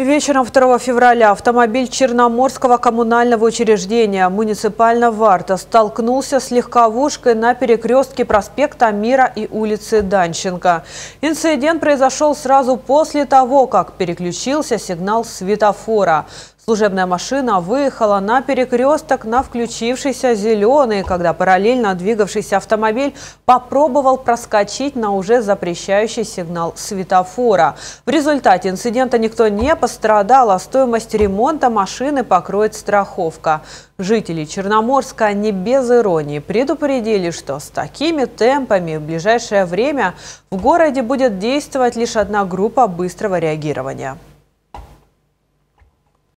Вечером 2 февраля автомобиль Черноморского коммунального учреждения «Муниципальная варта» столкнулся с легковушкой на перекрестке проспекта Мира и улицы Данченко. Инцидент произошел сразу после того, как переключился сигнал светофора. Служебная машина выехала на перекресток на включившийся зеленый, когда параллельно двигавшийся автомобиль попробовал проскочить на уже запрещающий сигнал светофора. В результате инцидента никто не пострадал, а стоимость ремонта машины покроет страховка. Жители Черноморска не без иронии предупредили, что с такими темпами в ближайшее время в городе будет действовать лишь одна группа быстрого реагирования.